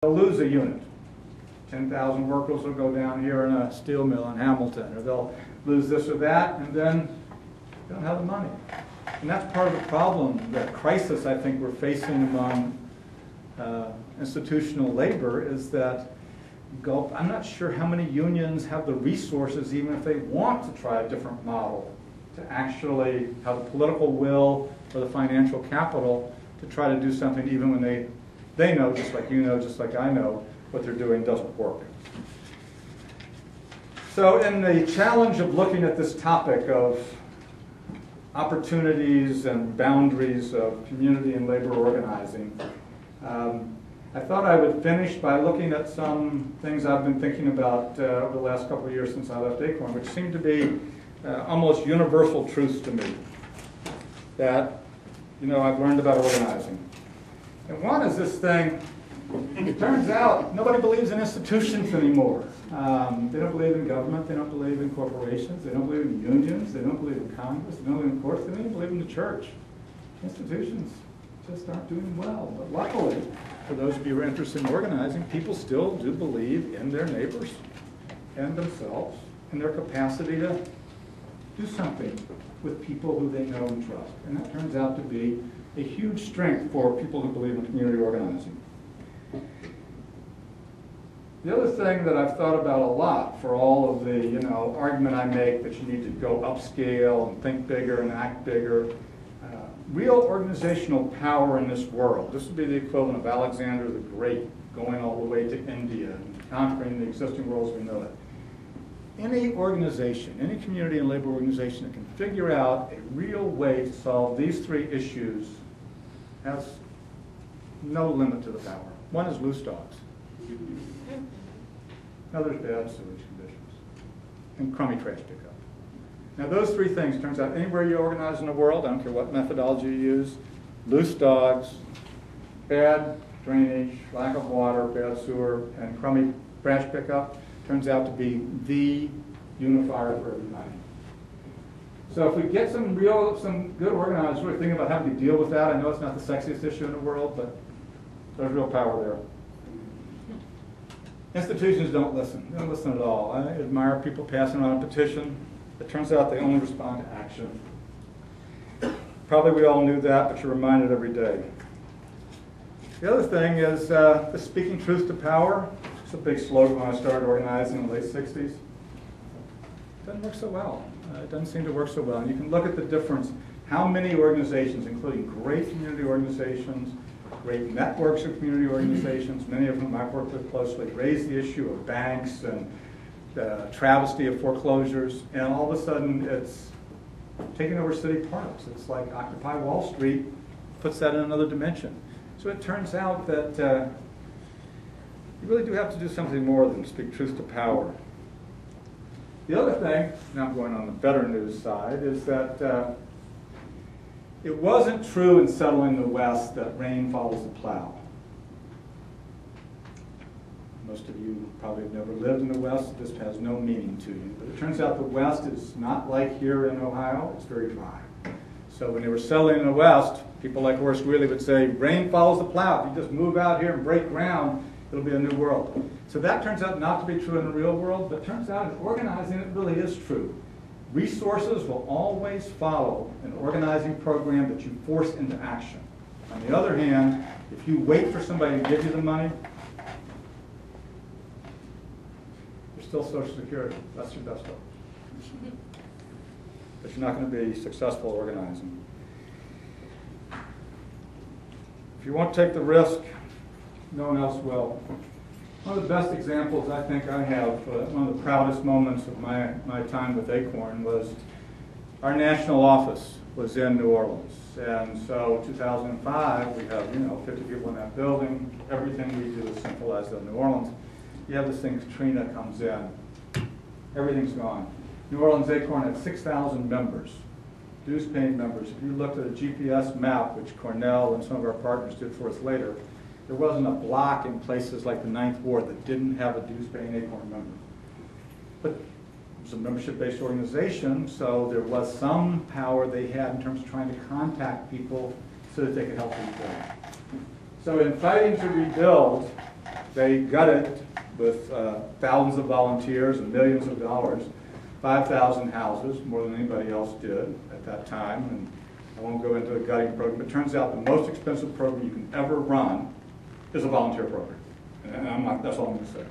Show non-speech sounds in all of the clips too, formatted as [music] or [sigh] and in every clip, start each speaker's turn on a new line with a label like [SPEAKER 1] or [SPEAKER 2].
[SPEAKER 1] they'll lose a unit. 10,000 workers will go down here in a steel mill in Hamilton, or they'll lose this or that, and then they don't have the money. And that's part of the problem, the crisis I think we're facing among uh, institutional labor is that Gulf, I'm not sure how many unions have the resources, even if they want to try a different model, to actually have the political will or the financial capital to try to do something even when they, they know, just like you know, just like I know, what they're doing doesn't work. So in the challenge of looking at this topic of opportunities and boundaries of community and labor organizing, um, I thought I would finish by looking at some things I've been thinking about uh, over the last couple of years since I left Acorn, which seem to be uh, almost universal truths to me that, you know, I've learned about organizing. And one is this thing it turns out nobody believes in institutions anymore. Um, they don't believe in government, they don't believe in corporations, they don't believe in unions, they don't believe in Congress, they don't believe in courts, they don't even believe in the church. Institutions just aren't doing well. But luckily, for those of you who are interested in organizing, people still do believe in their neighbors and themselves and their capacity to do something with people who they know and trust. And that turns out to be a huge strength for people who believe in community organizing. The other thing that I've thought about a lot for all of the, you know, argument I make that you need to go upscale and think bigger and act bigger, uh, real organizational power in this world, this would be the equivalent of Alexander the Great going all the way to India and conquering the existing world as we know it. Any organization, any community and labor organization that can figure out a real way to solve these three issues has no limit to the power. One is loose dogs. Another is bad sewage conditions and crummy trash pickup. Now those three things, turns out anywhere you organize in the world, I don't care what methodology you use, loose dogs, bad drainage, lack of water, bad sewer, and crummy trash pickup, turns out to be the unifier for everybody. So if we get some real, some good organizers who are thinking about having to deal with that, I know it's not the sexiest issue in the world, but there's real power there. Institutions don't listen. They don't listen at all. I admire people passing around a petition. It turns out they only respond to action. Probably we all knew that, but you're reminded every day. The other thing is uh, the speaking truth to power. It's a big slogan when I started organizing in the late 60s. Doesn't work so well. Uh, it doesn't seem to work so well. And you can look at the difference. How many organizations, including great community organizations, great networks of community organizations, many of whom I've worked with closely, raise the issue of banks and the travesty of foreclosures, and all of a sudden it's taking over city parks. It's like Occupy Wall Street puts that in another dimension. So it turns out that uh, you really do have to do something more than speak truth to power. The other thing, now going on the better news side, is that uh, it wasn't true in settling the West that rain follows the plow. Most of you probably have never lived in the West, this has no meaning to you. But it turns out the West is not like here in Ohio, it's very dry. So when they were settling in the West, people like Horace Greeley would say, rain follows the plow. If you just move out here and break ground, it'll be a new world. So that turns out not to be true in the real world, but turns out in organizing it really is true. Resources will always follow an organizing program that you force into action. On the other hand, if you wait for somebody to give you the money, you're still Social Security. That's your best hope. But you're not going to be successful organizing. If you won't take the risk, no one else will. One of the best examples I think I have, uh, one of the proudest moments of my, my time with Acorn was our national office was in New Orleans. And so 2005, we have, you know, 50 people in that building. Everything we do is centralized in New Orleans. You have this thing, Katrina comes in. Everything's gone. New Orleans Acorn had 6,000 members, dues paying members. If you looked at a GPS map, which Cornell and some of our partners did for us later, there wasn't a block in places like the Ninth Ward that didn't have a dues-paying ACORN member. But it was a membership-based organization, so there was some power they had in terms of trying to contact people so that they could help rebuild. So in fighting to rebuild, they gutted with uh, thousands of volunteers and millions of dollars, 5,000 houses, more than anybody else did at that time. And I won't go into the gutting program. but It turns out the most expensive program you can ever run is a volunteer program. And I'm not, that's all I'm going to say.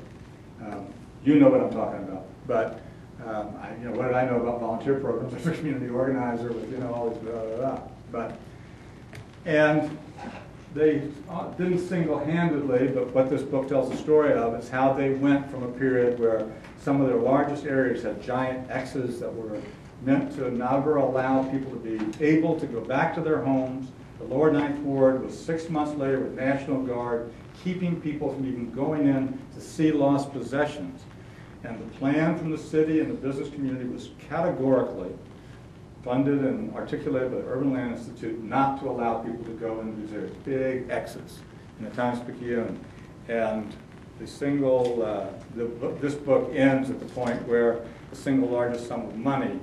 [SPEAKER 1] Um, you know what I'm talking about. But um, I, you know, what did I know about volunteer programs? [laughs] I was a community organizer with, you know, all these blah, blah, blah. But, and they uh, didn't single-handedly, but what this book tells the story of is how they went from a period where some of their largest areas had giant X's that were meant to never allow people to be able to go back to their homes. The lower Ninth Ward was six months later with National Guard, keeping people from even going in to see lost possessions. And the plan from the city and the business community was categorically funded and articulated by the Urban Land Institute not to allow people to go into these areas, big X's in the Times-Picayune. And the single, uh, the, this book ends at the point where the single largest sum of money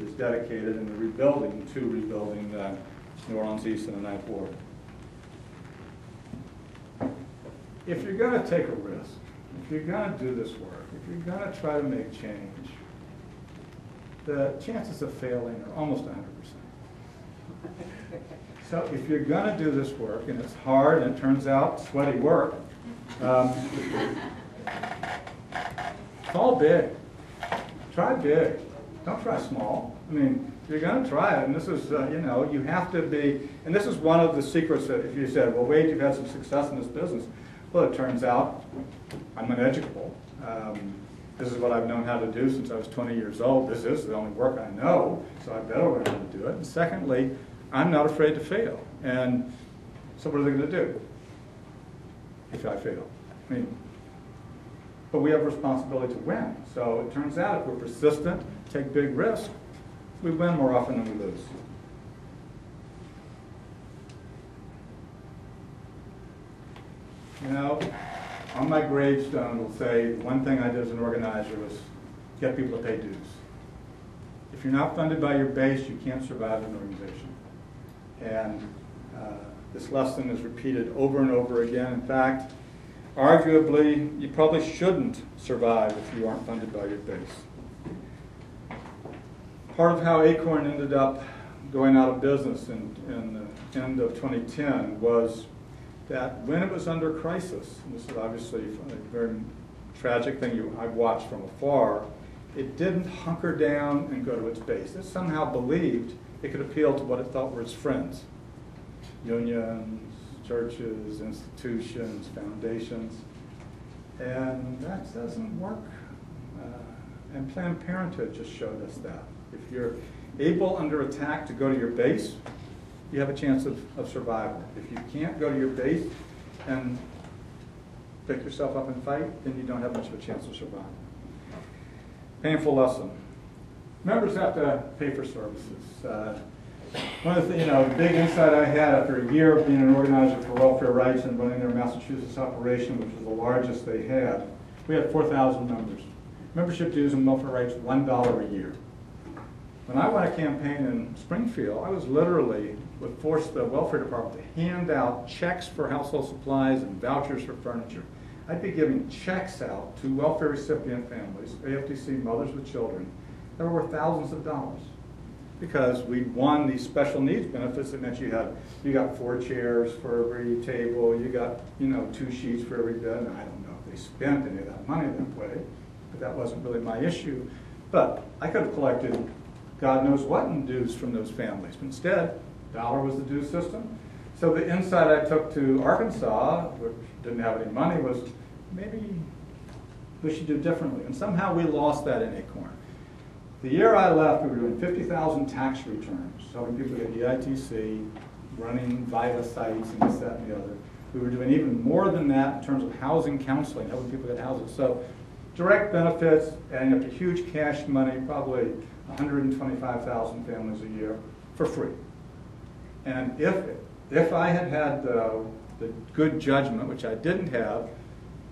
[SPEAKER 1] is dedicated in the rebuilding, to rebuilding uh, New Orleans East and the Ninth Ward. If you're going to take a risk, if you're going to do this work, if you're going to try to make change, the chances of failing are almost 100%. So if you're going to do this work, and it's hard, and it turns out sweaty work, um, call big. Try big. Don't try small. I mean, you're going to try it, and this is, uh, you know, you have to be, and this is one of the secrets that if you said, well, Wade, you've had some success in this business. Well, it turns out I'm uneducable. Um, this is what I've known how to do since I was 20 years old. This is the only work I know, so I better learn how to do it. And secondly, I'm not afraid to fail. And so what are they going to do if I fail? I mean, but we have a responsibility to win. So it turns out if we're persistent, take big risks, we win more often than we lose. You know, on my gravestone will say, one thing I did as an organizer was get people to pay dues. If you're not funded by your base, you can't survive an organization. And uh, this lesson is repeated over and over again. In fact, arguably, you probably shouldn't survive if you aren't funded by your base. Part of how Acorn ended up going out of business in, in the end of 2010 was that when it was under crisis, and this is obviously a very tragic thing you, I've watched from afar, it didn't hunker down and go to its base. It somehow believed it could appeal to what it thought were its friends. Unions, churches, institutions, foundations. And that doesn't work. Uh, and Planned Parenthood just showed us that. If you're able under attack to go to your base, you have a chance of, of survival. If you can't go to your base and pick yourself up and fight, then you don't have much of a chance of survival. Painful lesson. Members have to pay for services. Uh, one of the, you know, big insight I had after a year of being an organizer for welfare rights and running their Massachusetts operation, which was the largest they had, we had 4,000 members. Membership dues and welfare rights, $1 a year. When I won a campaign in Springfield, I was literally would force the welfare department to hand out checks for household supplies and vouchers for furniture. I'd be giving checks out to welfare recipient families, AFDC mothers with children, that were worth thousands of dollars. Because we won these special needs benefits that meant you had you got four chairs for every table, you got you know two sheets for every bed. And I don't know if they spent any of that money that way, but that wasn't really my issue. But I could have collected God knows what in dues from those families. But instead, dollar was the due system. So the insight I took to Arkansas, which didn't have any money, was maybe we should do differently. And somehow we lost that in Acorn. The year I left, we were doing 50,000 tax returns, helping people get EITC, running VITA sites, and this, that, and the other. We were doing even more than that in terms of housing counseling, helping people get houses. So direct benefits, adding up to huge cash money, probably 125,000 families a year for free. And if, if I had had the, the good judgment, which I didn't have,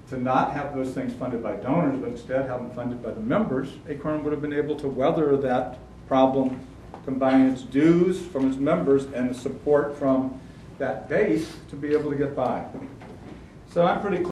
[SPEAKER 1] to not have those things funded by donors, but instead have them funded by the members, Acorn would have been able to weather that problem, combining its dues from its members and the support from that base to be able to get by. So I'm pretty